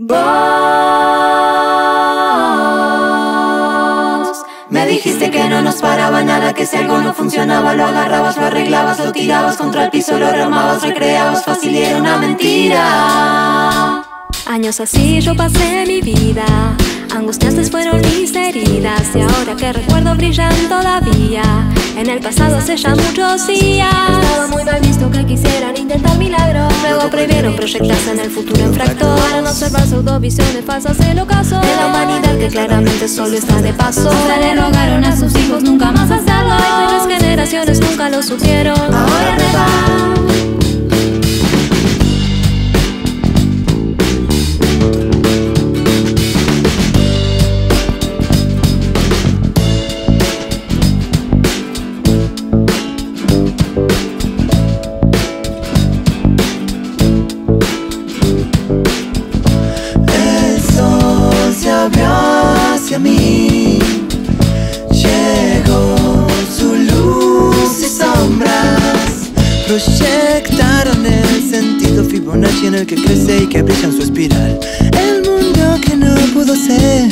Vos me dijiste que no nos paraba nada, que si algo no funcionaba lo agarrabas, lo arreglabas, lo tirabas contra el piso, lo remabas, recreabas fácil y era una mentira. Años así yo pasé mi vida Angustiantes fueron mis heridas y ahora que recuerdo brillan todavía En el pasado hace ya muchos días Estaba muy mal visto que quisieran intentar Prohibieron proyectarse en el futuro en fractor. Para no observar pseudovisiones falsas el ocaso. De la humanidad que claramente solo está de paso. Hasta le rogaron a sus hijos nunca más hacerlo. Y las generaciones nunca lo supieron Llegó su luz y sombras. Proyectaron el sentido Fibonacci en el que crece y que brilla en su espiral. El mundo que no pudo ser.